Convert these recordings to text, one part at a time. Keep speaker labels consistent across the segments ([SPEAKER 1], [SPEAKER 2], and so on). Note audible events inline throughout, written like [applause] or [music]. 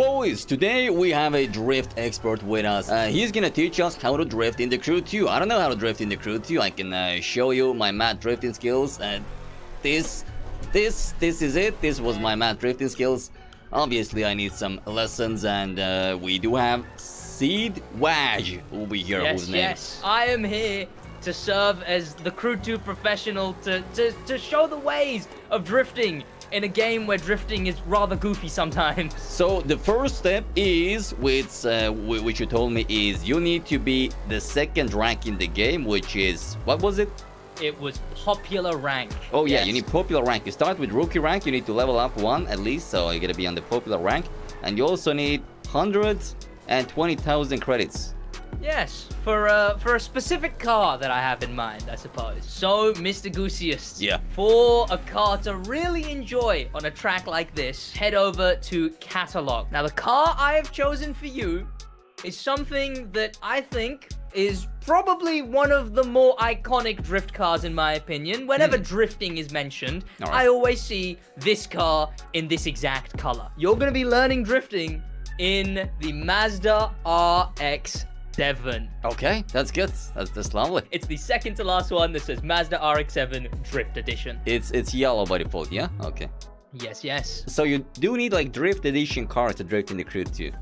[SPEAKER 1] boys, today we have a drift expert with us. Uh, he's gonna teach us how to drift in the Crew 2. I don't know how to drift in the Crew 2. I can uh, show you my mad drifting skills. Uh, this, this, this is it. This was my mad drifting skills. Obviously, I need some lessons, and uh, we do have Seed Waj be here.
[SPEAKER 2] Yes,
[SPEAKER 1] whose name?
[SPEAKER 2] yes. I am here to serve as the Crew 2 professional to, to, to show the ways of drifting in a game where drifting is rather goofy sometimes. [laughs]
[SPEAKER 1] So the first step is, which uh, which you told me is you need to be the second rank in the game, which is what was it?
[SPEAKER 2] It was popular rank.
[SPEAKER 1] Oh yeah,
[SPEAKER 2] Yes.
[SPEAKER 1] you need popular rank. You start with rookie rank. You need to level up one at least, so you gotta be on the popular rank, and you also need hundreds and twenty thousand credits.
[SPEAKER 2] Yes, for uh, for a specific car that I have in mind, I suppose. So, Mr. Goosiest,
[SPEAKER 1] Yeah.
[SPEAKER 2] for a car to really enjoy on a track like this, head over to Catalog. Now, the car I have chosen for you is something that I think is probably one of the more iconic drift cars in my opinion. Whenever drifting is mentioned,
[SPEAKER 1] right.
[SPEAKER 2] I always see this car in this exact color. You're going to be learning drifting in the Mazda RX-7.
[SPEAKER 1] Okay, that's good. That's that's lovely.
[SPEAKER 2] It's the second to last one that says Mazda RX-7 Drift Edition.
[SPEAKER 1] It's it's yellow by default. Yeah. Okay.
[SPEAKER 2] Yes, yes.
[SPEAKER 1] So you do need like drift edition cars to drift in the Crew 2.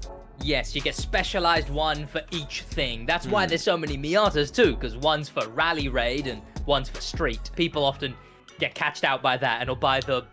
[SPEAKER 2] Yes, you get specialized one for each thing. That's why hmm. there's so many Miatas too, because one's for rally raid and one's for street. People often get catched out by that and will buy the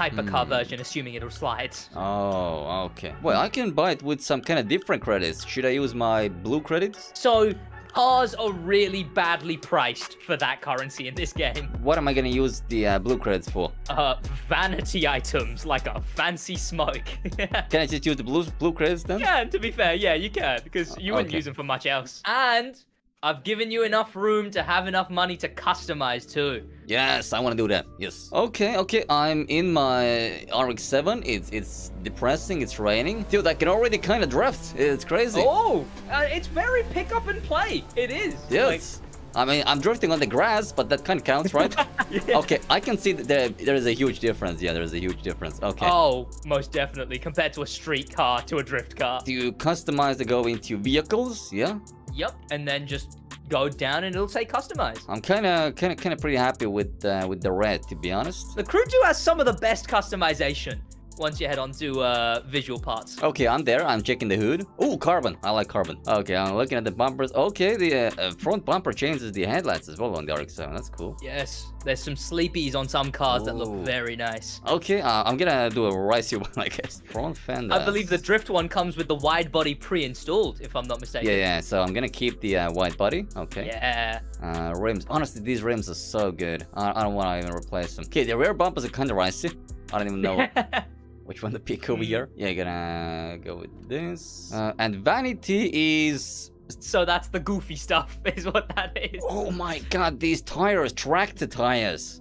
[SPEAKER 2] hypercar version, assuming it'll slide.
[SPEAKER 1] Oh, okay. Well, I can buy it with some kind of different credits. Should I use my blue credits?
[SPEAKER 2] So cars are really badly priced for that currency in this game.
[SPEAKER 1] What am I gonna use the uh, blue credits for?
[SPEAKER 2] Uh, vanity items like a fancy smoke. [laughs]
[SPEAKER 1] Can I just use the blue blue credits then?
[SPEAKER 2] Yeah, to be fair, yeah, you can because you wouldn't
[SPEAKER 1] Okay.
[SPEAKER 2] use them for much else. And I've given you enough room to have enough money to customize too.
[SPEAKER 1] Yes, I want to do that. Yes. Okay, okay. I'm in my RX-7. It's it's depressing. It's raining. Dude, I can already kind of drift. It's crazy.
[SPEAKER 2] Oh, uh, it's very pick up and play. It is.
[SPEAKER 1] Yes. I mean, I'm drifting on the grass, but that kind of counts, right? [laughs]
[SPEAKER 2] Yeah.
[SPEAKER 1] Okay, I can see that there, there is a huge difference. Yeah, there is a huge difference. Okay.
[SPEAKER 2] Oh, most definitely compared to a street car to a drift car.
[SPEAKER 1] Do you customize to go into vehicles? Yeah.
[SPEAKER 2] Yep, and then just go down and it'll say customize.
[SPEAKER 1] I'm kind of, kind of, kind of pretty happy with uh, with the red, to be honest.
[SPEAKER 2] The Crew 2 has some of the best customization once you head on to uh, visual parts.
[SPEAKER 1] Okay, I'm there. I'm checking the hood. Oh, carbon. I like carbon. Okay, I'm looking at the bumpers. Okay, the uh, uh, front bumper changes the headlights as well on the RX-7. That's cool.
[SPEAKER 2] Yes, there's some sleepies on some cars that look very nice.
[SPEAKER 1] Okay, uh, I'm gonna do a rice [laughs] one, I guess. Front fender.
[SPEAKER 2] I believe the drift one comes with the wide body pre-installed, if I'm not mistaken.
[SPEAKER 1] Yeah, yeah. So I'm gonna keep the uh, white body. Okay.
[SPEAKER 2] Yeah.
[SPEAKER 1] Uh, rims. Honestly, these rims are so good. I, I don't want to even replace them. Okay, the rear bumpers are kind of ricey. I don't even know [laughs] which one to pick over here. Yeah, you're gonna go with this. Uh, and vanity is.
[SPEAKER 2] so that's the goofy stuff, [laughs] is what that is.
[SPEAKER 1] Oh my god, these tires, tractor tires.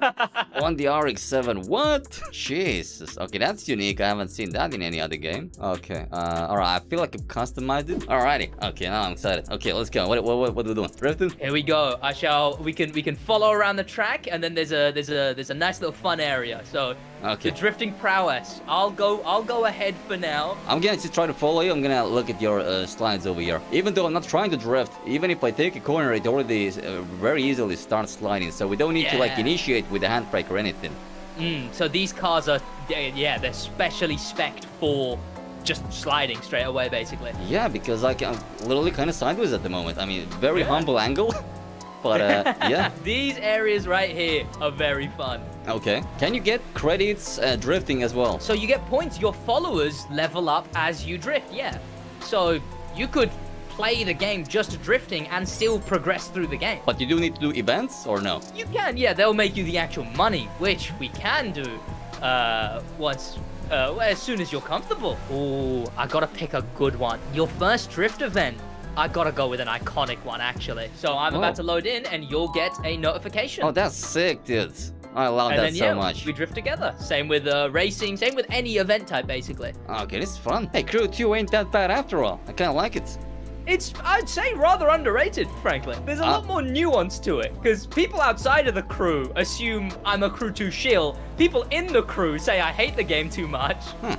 [SPEAKER 1] [laughs] on the RX-7. What? Jesus. Okay, that's unique. I haven't seen that in any other game. Okay. Uh, all right. I feel like I've customized it. Alrighty. Okay, now I'm excited. Okay, let's go. What what what, what are we doing? Drifting?
[SPEAKER 2] Here we go. I shall. We can we can follow around the track, and then there's a there's a there's a nice little fun area. So
[SPEAKER 1] Okay.
[SPEAKER 2] the drifting prowess. I'll go I'll go ahead for now.
[SPEAKER 1] I'm gonna just try to follow you. I'm gonna look at your uh, slides over here. Even though I'm not trying to drift, even if I take a corner, it already uh, very easily starts sliding. So we don't need to like initiate with the handbrake or anything.
[SPEAKER 2] Mm, so these cars are yeah, yeah they're specially spec'd for just sliding straight away basically.
[SPEAKER 1] Yeah, because like I'm literally kind of sideways at the moment. I mean, very
[SPEAKER 2] Yeah.
[SPEAKER 1] humble angle. [laughs] but uh, [laughs] yeah.
[SPEAKER 2] These areas right here are very fun.
[SPEAKER 1] Okay. Can you get credits uh, drifting as well?
[SPEAKER 2] So you get points. Your followers level up as you drift. Yeah. So you could play the game just drifting and still progress through the game.
[SPEAKER 1] But you do need to do events or no?
[SPEAKER 2] You can, yeah, they'll make you the actual money, which we can do uh, once, uh, as soon as you're comfortable. Oh, I gotta pick a good one. Your first drift event, I gotta go with an iconic one, actually. So I'm
[SPEAKER 1] Oh.
[SPEAKER 2] about to load in, and you'll get a notification.
[SPEAKER 1] Oh, that's sick, dude. I love
[SPEAKER 2] and
[SPEAKER 1] that
[SPEAKER 2] then,
[SPEAKER 1] so
[SPEAKER 2] yeah,
[SPEAKER 1] much.
[SPEAKER 2] we drift together. Same with uh, racing, same with any event type, basically.
[SPEAKER 1] Okay, this is fun. Hey, Crew 2 ain't that bad after all. I kind of like it.
[SPEAKER 2] It's, I'd say, rather underrated, frankly. There's a
[SPEAKER 1] Uh,
[SPEAKER 2] lot more nuance to it, because people outside of the crew assume I'm a crew 2 shill. People in the crew say I hate the game too much.
[SPEAKER 1] Hmm.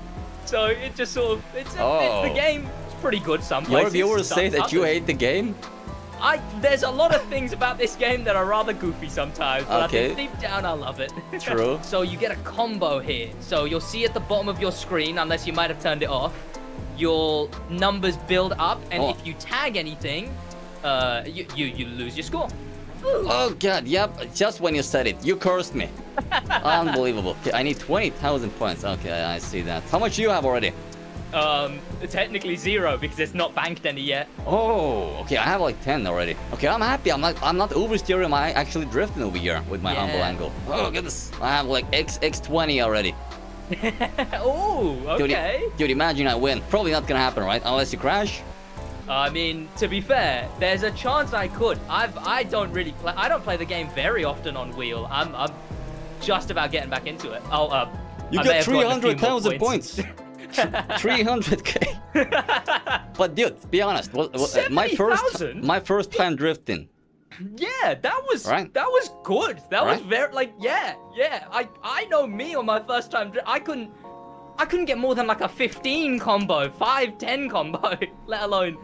[SPEAKER 2] So it just sort of it's, it's
[SPEAKER 1] Oh.
[SPEAKER 2] the game. Pretty good some
[SPEAKER 1] Your viewers say that you hate the game?
[SPEAKER 2] I there's a lot of things about this game that are rather goofy sometimes, but
[SPEAKER 1] Okay.
[SPEAKER 2] I think deep down I love it. [laughs]
[SPEAKER 1] True.
[SPEAKER 2] so you get a combo here. So you'll see at the bottom of your screen, unless you might have turned it off, your numbers build up, and
[SPEAKER 1] Oh.
[SPEAKER 2] if you tag anything, uh, you you, you lose your score.
[SPEAKER 1] Oh god, yep, just when you said it, you cursed me. [laughs] Unbelievable. Okay, I need 20,000 points. Okay, I see that. How much do you have already?
[SPEAKER 2] Um, technically zero because it's not banked any yet.
[SPEAKER 1] Oh, okay, I have like 10 already. Okay, I'm happy. I'm not I'm not oversteering, I'm actually drifting over here with my humble angle. Oh goodness. I have like X X20 already. [laughs]
[SPEAKER 2] oh,
[SPEAKER 1] Dude,
[SPEAKER 2] okay.
[SPEAKER 1] dude, imagine I win. Probably not gonna happen, right? Unless you crash.
[SPEAKER 2] I mean, to be fair, there's a chance I could. I've I don't really play. I don't play the game very often on wheel. I'm I'm just about getting back into it. Oh, uh,
[SPEAKER 1] You
[SPEAKER 2] I
[SPEAKER 1] got
[SPEAKER 2] have gotten a few more
[SPEAKER 1] 300,000 points. [laughs] [laughs] 300k. [laughs] But dude, be honest. What, what, my first
[SPEAKER 2] 70,000?
[SPEAKER 1] my first time drifting.
[SPEAKER 2] yeah, that was
[SPEAKER 1] Right.
[SPEAKER 2] that was good. That was very like yeah, yeah. I I know me on my first time. I couldn't I couldn't get more than like a 15 combo, 5, 10 combo, [laughs] let alone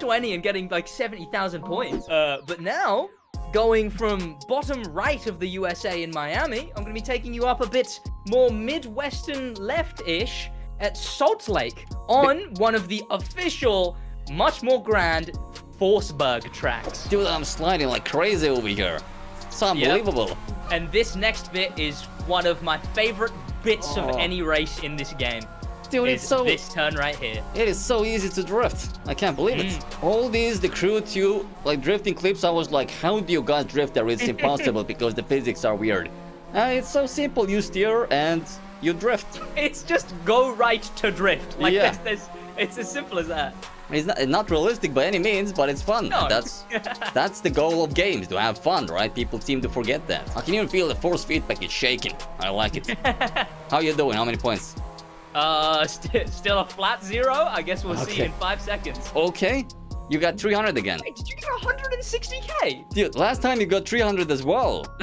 [SPEAKER 2] 20 and getting like 70,000 points. Uh, but now, going from bottom right of the USA in Miami, I'm going to be taking you up a bit more Midwestern left-ish at Salt Lake on one of the official, much more grand Forceburg tracks.
[SPEAKER 1] Dude, I'm sliding like crazy over here. It's unbelievable.
[SPEAKER 2] And this next bit is one of my favorite bits
[SPEAKER 1] Oh.
[SPEAKER 2] of any race in this game.
[SPEAKER 1] Dude, it's so
[SPEAKER 2] this turn right here.
[SPEAKER 1] it is so easy to drift. I can't believe it. All these the crew 2 like drifting clips I was like how do you guys drift there? It's [laughs] impossible because the physics are weird. Uh, it's so simple. You steer and you drift. [laughs]
[SPEAKER 2] It's just go right to drift. Like
[SPEAKER 1] Yeah.
[SPEAKER 2] there's, it's as simple as that.
[SPEAKER 1] It's not, not realistic by any means, but it's fun.
[SPEAKER 2] No.
[SPEAKER 1] That's [laughs] that's the goal of games, to have fun, right? People seem to forget that. I can even feel the force feedback is shaking. I like it. [laughs] How you doing? How many points?
[SPEAKER 2] Uh, st- still a flat zero. I guess we'll see in five seconds.
[SPEAKER 1] Okay. You got 300 again.
[SPEAKER 2] Hey, did you get 160k?
[SPEAKER 1] Dude, last time you got 300 as well. [laughs]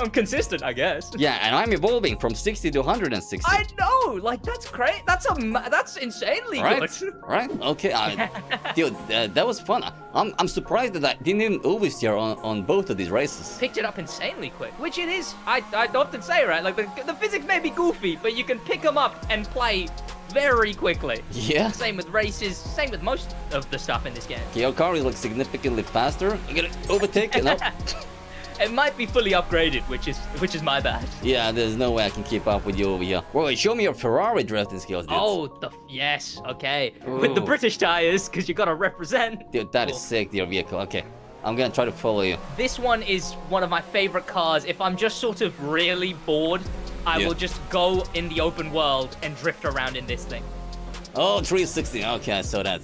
[SPEAKER 2] I'm consistent, I guess.
[SPEAKER 1] Yeah, and I'm evolving from 60 to 160.
[SPEAKER 2] I know, like that's great. That's a that's insanely
[SPEAKER 1] Right?
[SPEAKER 2] good. [laughs]
[SPEAKER 1] Right? Okay. I, dude, uh, that was fun. I'm, I'm surprised that I didn't even oversteer on, on both of these races.
[SPEAKER 2] Picked it up insanely quick, which it is. I I often say right, like the, the physics may be goofy, but you can pick them up and play very quickly.
[SPEAKER 1] Yeah.
[SPEAKER 2] Same with races. Same with most of the stuff in this game.
[SPEAKER 1] Okay, your car is like significantly faster. I'm gonna overtake it. No. [laughs]
[SPEAKER 2] It might be fully upgraded, which is which is my bad.
[SPEAKER 1] Yeah, there's no way I can keep up with you over here. Wait, show me your Ferrari drifting skills, dude.
[SPEAKER 2] Oh, the yes, okay. With the British tires, because you gotta represent.
[SPEAKER 1] Dude, that is
[SPEAKER 2] Cool.
[SPEAKER 1] sick, your vehicle. Okay, I'm gonna try to follow you.
[SPEAKER 2] This one is one of my favorite cars. If I'm just sort of really bored, I
[SPEAKER 1] Yeah.
[SPEAKER 2] will just go in the open world and drift around in this thing.
[SPEAKER 1] Oh, 360. Okay, so saw that.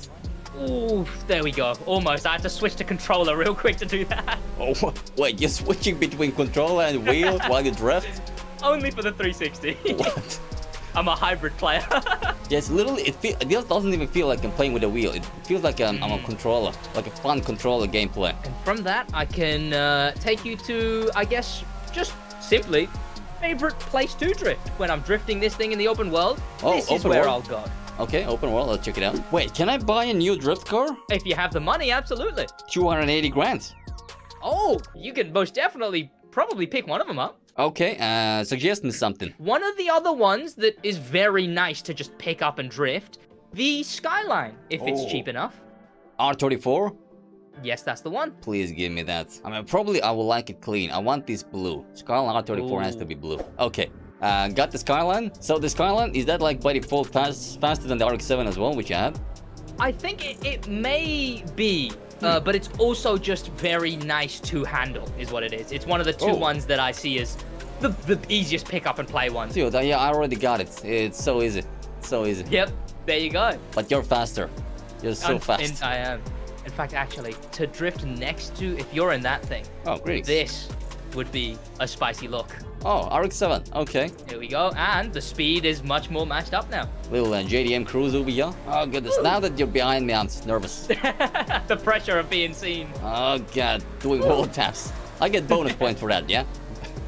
[SPEAKER 2] Ooh, there we go. Almost. I had to switch to controller real [laughs] quick to do that.
[SPEAKER 1] Oh, wait, you're switching between controller and wheel while you drift? [laughs]
[SPEAKER 2] Only for the 360.
[SPEAKER 1] What? [laughs]
[SPEAKER 2] I'm a hybrid player.
[SPEAKER 1] Yes, literally, it, feel, it just doesn't even feel like I'm playing with a wheel. It feels like I'm, I'm a controller, like a fun controller gameplay.
[SPEAKER 2] and from that, I can uh, take you to, I guess, just simply favorite place to drift when I'm drifting this thing in the open world.
[SPEAKER 1] Oh,
[SPEAKER 2] this is where
[SPEAKER 1] world?
[SPEAKER 2] I'll go.
[SPEAKER 1] Okay, open world, let's check it out. Wait, can I buy a new drift car?
[SPEAKER 2] If you have the money, absolutely.
[SPEAKER 1] 280 grand.
[SPEAKER 2] Oh, you can most definitely probably pick one of them up.
[SPEAKER 1] Okay, uh, suggest me something.
[SPEAKER 2] One of the other ones that is very nice to just pick up and drift, the Skyline, if it's
[SPEAKER 1] Oh.
[SPEAKER 2] cheap enough.
[SPEAKER 1] R34?
[SPEAKER 2] Yes, that's the one.
[SPEAKER 1] Please give me that. I mean, probably I will like it clean. I want this blue. Skyline R34 has to be blue. Okay. Uh, got the Skyline. So the Skyline, is that like by default fast, faster than the RX-7 as well, which you have?
[SPEAKER 2] I think it, it may be, uh, but it's also just very nice to handle, is what it is. It's one of the two
[SPEAKER 1] Oh.
[SPEAKER 2] ones that I see as the, the easiest pick up and play ones.
[SPEAKER 1] Dude, uh, yeah, I already got it. It's so easy. So easy.
[SPEAKER 2] Yep, there you go.
[SPEAKER 1] But you're faster. You're so
[SPEAKER 2] Un-
[SPEAKER 1] fast.
[SPEAKER 2] in- I am. In fact, actually, to drift next to, if you're in that thing,
[SPEAKER 1] oh, great.
[SPEAKER 2] this would be a spicy look.
[SPEAKER 1] Oh, RX-7. Okay.
[SPEAKER 2] Here we go, and the speed is much more matched up now.
[SPEAKER 1] Little uh, JDM cruise over here. Oh, goodness. Now that you're behind me, I'm nervous. [laughs]
[SPEAKER 2] the pressure of being seen.
[SPEAKER 1] Oh, God. Doing wall taps. I get bonus [laughs] points for that, yeah?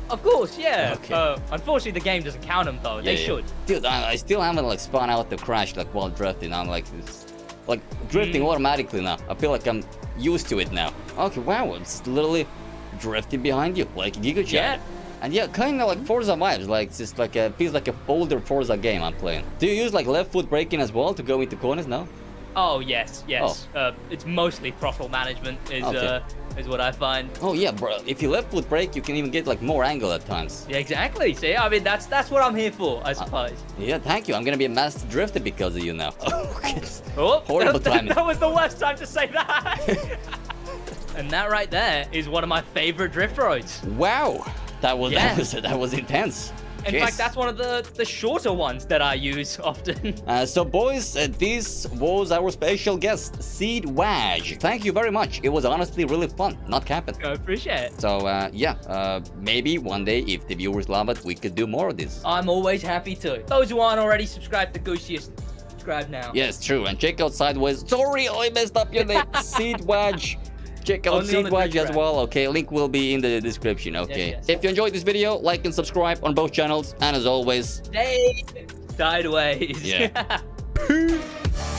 [SPEAKER 2] Of course, yeah.
[SPEAKER 1] Okay.
[SPEAKER 2] Uh, unfortunately, the game doesn't count them though.
[SPEAKER 1] Yeah,
[SPEAKER 2] they
[SPEAKER 1] yeah.
[SPEAKER 2] should.
[SPEAKER 1] Dude, I, I still haven't like spun out the crash like while drifting. I'm like, it's, like drifting
[SPEAKER 2] Mm.
[SPEAKER 1] automatically now. I feel like I'm used to it now. Okay, wow, it's literally drifting behind you like Giga Chad.
[SPEAKER 2] Yeah.
[SPEAKER 1] And yeah, kind of like Forza vibes. Like it's just like a feels like a older Forza game I'm playing. Do you use like left foot braking as well to go into corners now?
[SPEAKER 2] Oh yes, yes. Uh, it's mostly throttle management is
[SPEAKER 1] Oh. Okay.
[SPEAKER 2] uh, is what I find.
[SPEAKER 1] Oh yeah, bro. If you left foot brake, you can even get like more angle at times.
[SPEAKER 2] Yeah, exactly. See, I mean that's that's what I'm here for,
[SPEAKER 1] Uh,
[SPEAKER 2] I suppose.
[SPEAKER 1] Yeah, thank you. I'm gonna be a master drifter because of you now. [laughs]
[SPEAKER 2] Oh, [laughs] [laughs]
[SPEAKER 1] Horrible
[SPEAKER 2] that,
[SPEAKER 1] timing.
[SPEAKER 2] that was the worst time to say that. and that right there is one of my favorite drift roads.
[SPEAKER 1] Wow, that was
[SPEAKER 2] Yeah.
[SPEAKER 1] that was that was intense.
[SPEAKER 2] In fact, that's one of the the shorter ones that I use [laughs] often.
[SPEAKER 1] Uh, so, boys, uh, this was our special guest, SidWaj. Thank you very much. It was honestly really fun, not capping.
[SPEAKER 2] I appreciate it.
[SPEAKER 1] So, uh, yeah, uh, maybe one day, if the viewers love it, we could do more of this.
[SPEAKER 2] I'm always happy to. Those who aren't already subscribed to Goosey, subscribe now.
[SPEAKER 1] Yes, true. And check out Sideways. Sorry, I messed up your name. [laughs] Seed Waj. Check out
[SPEAKER 2] Only on
[SPEAKER 1] Seed
[SPEAKER 2] the
[SPEAKER 1] Waj as well. Okay, link will be in the description. Okay.
[SPEAKER 2] yes.
[SPEAKER 1] If you enjoyed this video, like and subscribe on both channels. And as always,
[SPEAKER 2] They died ways.
[SPEAKER 1] Yeah.
[SPEAKER 2] Peace. [laughs]